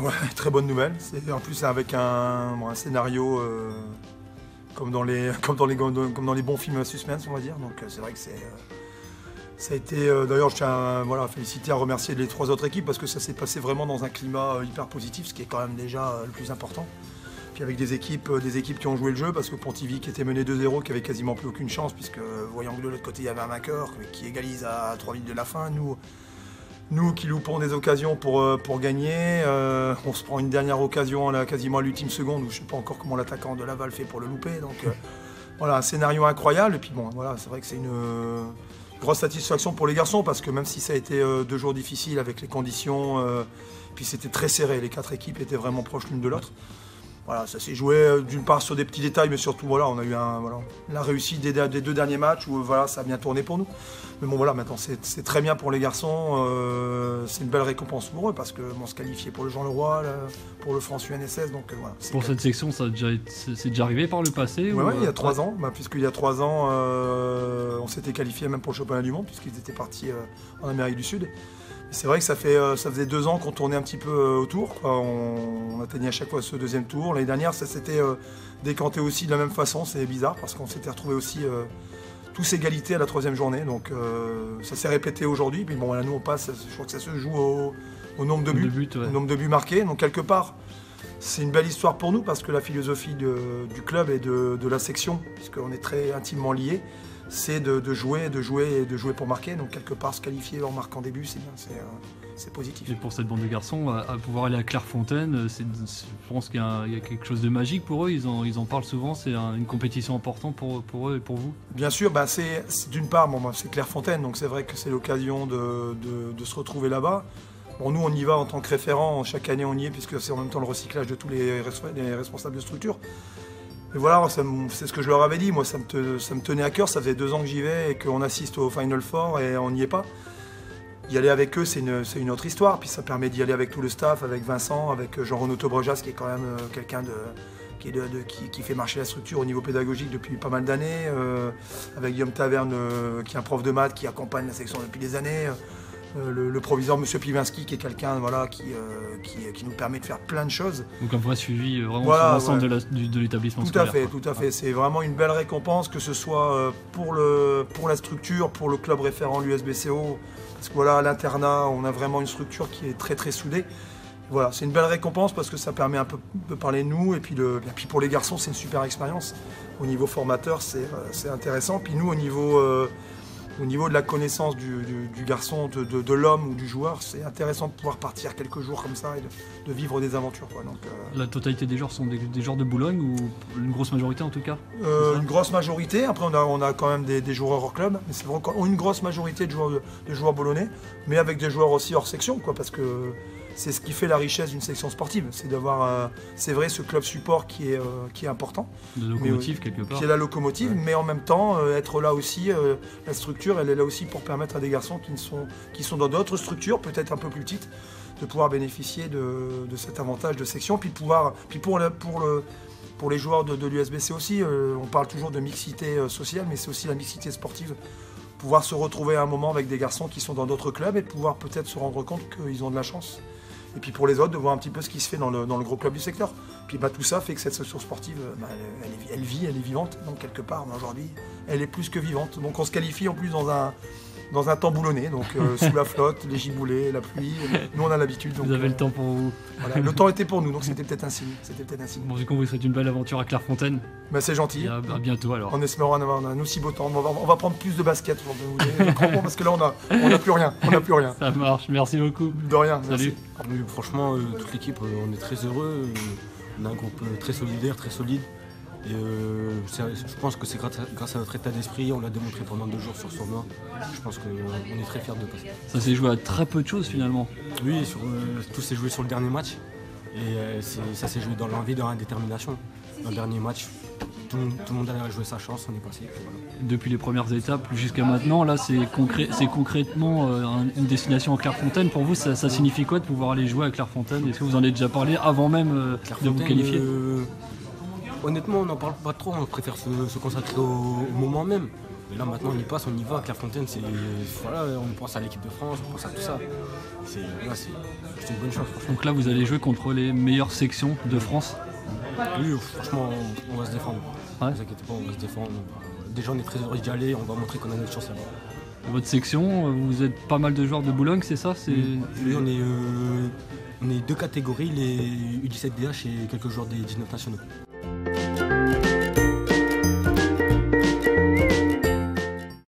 Ouais, très bonne nouvelle. En plus avec un, bon, un scénario euh, comme, dans les, comme, dans les, comme dans les bons films suspense, on va dire. Donc euh, c'est vrai que c'est. euh, ça a été. D'ailleurs, je tiens à voilà, féliciter, à remercier les trois autres équipes parce que ça s'est passé vraiment dans un climat hyper positif, ce qui est quand même déjà le plus important. Puis avec des équipes, des équipes qui ont joué le jeu, parce que Pontivy qui était mené 2-0, qui avait quasiment plus aucune chance, puisque voyant que de l'autre côté il y avait un vainqueur qui égalise à 3 minutes de la fin. Nous, nous qui loupons des occasions pour, euh, pour gagner, euh, on se prend une dernière occasion à la- quasiment à l'ultime seconde, où je ne sais pas encore comment l'attaquant de Laval fait pour le louper. Donc euh, voilà, un scénario incroyable. Et puis bon, voilà, c'est vrai que c'est une grosse satisfaction pour les garçons, parce que même si ça a été deux jours difficiles avec les conditions, puis c'était très serré, les quatre équipes étaient vraiment proches l'une de l'autre. Voilà, ça s'est joué euh, d'une part sur des petits détails, mais surtout voilà, on a eu un, voilà, la réussite des, des deux derniers matchs où voilà, ça a bien tourné pour nous. Mais bon voilà, maintenant c'est très bien pour les garçons, euh, c'est une belle récompense pour eux parce que bon, se qualifier pour le Jean Leroy, là, pour le France UNSS, donc euh, voilà. Pour cette section, ça c'est déjà arrivé par le passé Ouais, ou, ouais, il y euh, a trois ans, bah, puisqu'il y a trois ans, euh, on s'était qualifié même pour le championnat du monde, puisqu'ils étaient partis euh, en Amérique du Sud. C'est vrai que ça, fait, euh, ça faisait deux ans qu'on tournait un petit peu euh, autour. quoi. On, on atteignait à chaque fois ce deuxième tour. L'année dernière, ça s'était euh, décanté aussi de la même façon. C'est bizarre parce qu'on s'était retrouvé aussi tous égalité à la troisième journée. Donc ça s'est répété aujourd'hui. Puis bon, voilà, nous on passe, je crois que ça se joue au, au nombre de de buts ouais. le nombre de buts marqués. Donc quelque part, c'est une belle histoire pour nous parce que la philosophie de- du club et de, de la section, puisqu'on est très intimement liés, c'est de, de jouer, de jouer et de jouer pour marquer. Donc quelque part, se qualifier en marquant des buts, c'est bien, c'est, euh, c'est positif. Et pour cette bande de garçons, à, à pouvoir aller à Clairefontaine, euh, c'est- c'est- je pense qu'il y, a un- il y a quelque chose de magique pour eux. Ils en, ils en parlent souvent. C'est un- une compétition importante pour, pour eux et pour vous. Bien sûr, bah, c'est, c'est d'une part, bon, bah, c'est Clairefontaine, donc c'est vrai que c'est l'occasion de, de- de se retrouver là-bas. Bon, nous, on y va en tant que référent, chaque année on y est, puisque c'est en même temps le recyclage de tous les, les responsables de structure. Et voilà, c'est ce que je leur avais dit, moi ça me, tenait à cœur, ça faisait deux ans que j'y vais et qu'on assiste au Final Four et on n'y est pas. Y aller avec eux, c'est une, autre histoire, puis ça permet d'y aller avec tout le staff, avec Vincent, avec Jean-Renaud Tobrejas, qui est quand même euh, quelqu'un qui, fait marcher la structure au niveau pédagogique depuis pas mal d'années, euh, avec Guillaume Taverne, euh, qui est un prof de maths, qui accompagne la section depuis des années, euh, le, le proviseur M. Pivinski, qui est quelqu'un voilà, qui, euh, qui, qui nous permet de faire plein de choses. Donc un vrai suivi euh, vraiment Voilà, sur l'ensemble ouais. de l'établissement Tout à scolaire. fait, quoi. tout à fait. C'est vraiment une belle récompense, que ce soit euh, pour, le, pour la structure, pour le club référent, l'USBCO. Parce que voilà, à l'internat, on a vraiment une structure qui est très très soudée. Voilà, c'est une belle récompense parce que ça permet un peu de parler de nous. Et puis, le, et puis pour les garçons, c'est une super expérience. Au niveau formateur, c'est euh, c'est intéressant. Puis nous, au niveau, euh, au niveau de la connaissance du, du- du garçon, de, de- de l'homme ou du joueur, c'est intéressant de pouvoir partir quelques jours comme ça et de, de vivre des aventures. Quoi. Donc, euh, La totalité des joueurs sont des, des joueurs de Boulogne ou une grosse majorité en tout cas? Euh, une grosse majorité. Après, on a, on a quand même des, des joueurs hors club, mais c'est une grosse majorité de joueurs, de joueurs bolonais, mais avec des joueurs aussi hors section, quoi, parce que c'est ce qui fait la richesse d'une section sportive. C'est d'avoir, euh, c'est vrai, ce club support qui est, euh, qui est important, de locomotive quelque part. qui est la locomotive, mais en même temps, euh, être là aussi, la structure, elle est là aussi pour permettre à des garçons qui, sont, qui sont dans d'autres structures, peut-être un peu plus petites, de pouvoir bénéficier de, de cet avantage de section, puis, pouvoir, puis pour, pour, le, pour les joueurs de, l'USBC aussi, euh, on parle toujours de mixité euh, sociale, mais c'est aussi la mixité sportive. Pouvoir se retrouver à un moment avec des garçons qui sont dans d'autres clubs et pouvoir peut-être se rendre compte qu'ils ont de la chance. Et puis pour les autres, de voir un petit peu ce qui se fait dans le, dans le gros club du secteur. Puis bah, tout ça fait que cette section sportive, bah, elle vit, elle est vivante. Donc quelque part, bah, aujourd'hui, elle est plus que vivante. Donc on se qualifie en plus dans un, dans un temps boulonné, donc euh, sous la flotte, les giboulées, la pluie. Nous on a l'habitude. Vous avez euh, le temps pour vous. voilà. Le temps était pour nous, donc c'était peut-être un signe. C'était peut-être un signe. Bon, du coup, on vous souhaite une belle aventure à Clairefontaine. Bah, c'est gentil. Et à, à bientôt alors. En espérant en avoir un aussi beau temps. On va, on va prendre plus de basket aujourd'hui, des crampons, parce que là on a, on n'a plus rien. On n'a plus rien. Ça marche, merci beaucoup. De rien. Salut. merci. Oui, franchement, euh, toute l'équipe, euh, on est très heureux. euh, on a un groupe euh, très solidaire, très solide. Et euh, je pense que c'est grâce à, grâce à notre état d'esprit, on l'a démontré pendant deux jours sur Sournois. Je pense qu'on est très fiers de passer. Ça s'est joué à très peu de choses finalement. Oui, sur, euh, tout s'est joué sur le dernier match. Et euh, ça s'est joué dans l'envie, dans la détermination. Dans le dernier match, tout, le monde- tout le monde allait jouer sa chance, on est passé. voilà. Depuis les premières étapes jusqu'à maintenant, là c'est concré- concrètement euh, un- une destination en Clairefontaine. Pour vous, ça, ça signifie quoi de pouvoir aller jouer à Clairefontaine? Est-ce que vous en avez déjà parlé avant même euh, de vous Clairefontaine, qualifier? euh, Honnêtement, on n'en parle pas trop, on préfère se, se consacrer au, au moment même. Mais là maintenant on y passe, on y va. Clairefontaine, c'est voilà, on pense à l'équipe de France, on pense à tout ça. C'est une bonne chose. Franchement. Donc là, vous allez jouer contre les meilleures sections de France. Oui, franchement, on, on va se défendre. Ouais. Ne vous inquiétez pas, on va se défendre. Déjà, on est très heureux d'y aller. On va montrer qu'on a notre chance là-bas. Votre section, euh, vous êtes pas mal de joueurs de Boulogne, c'est ça? C'est Oui, on est, euh, on est deux catégories, les U17DH et quelques joueurs des 19 nationaux.